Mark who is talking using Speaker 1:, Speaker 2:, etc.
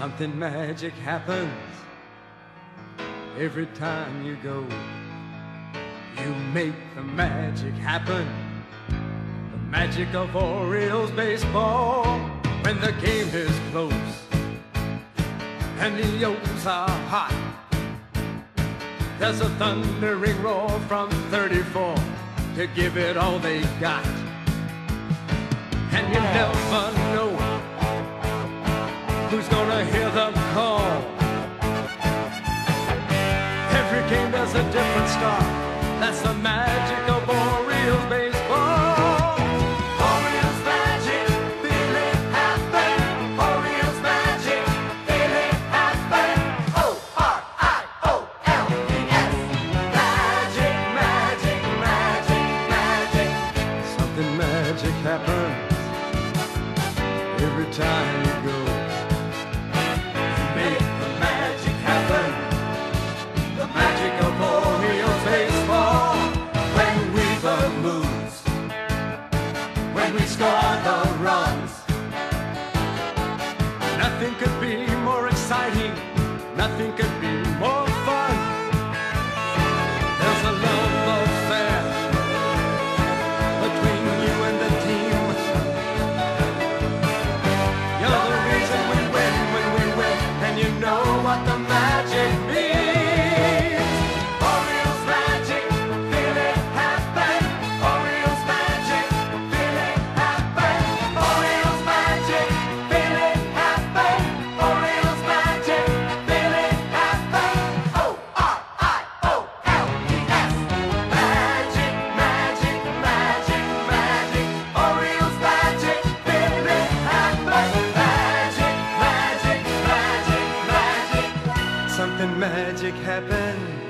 Speaker 1: Something magic happens every time you go. You make the magic happen. The magic of Orioles baseball when the game is close and the O's are hot. There's a thundering roar from 34 to give it all they got. And you know star. That's the magic of Orioles baseball. Orioles magic, feel it happen. Orioles magic, feel it happen. O R I O L E S. Magic, magic, magic, magic. Something magic happens every time we score the runs. Nothing could be more exciting. Nothing could be more magic, magic,